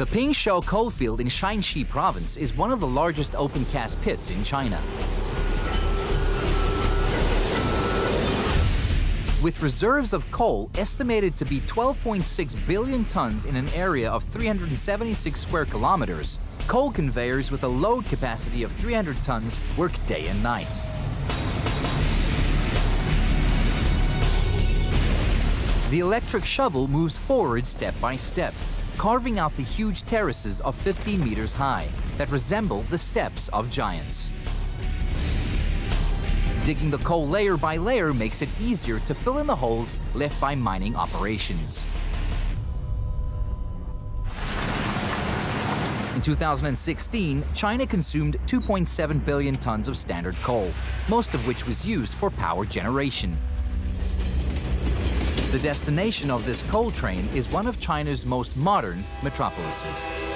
The Pingshuo coalfield in Shanxi province is one of the largest open cast pits in China. With reserves of coal estimated to be 12.6 billion tons in an area of 376 square kilometers, coal conveyors with a load capacity of 300 tons work day and night. The electric shovel moves forward step by step, carving out the huge terraces of 15 meters high that resemble the steps of giants. Digging the coal layer by layer makes it easier to fill in the holes left by mining operations. In 2016, China consumed 2.7 billion tons of standard coal, most of which was used for power generation. The destination of this coal train is one of China's most modern metropolises.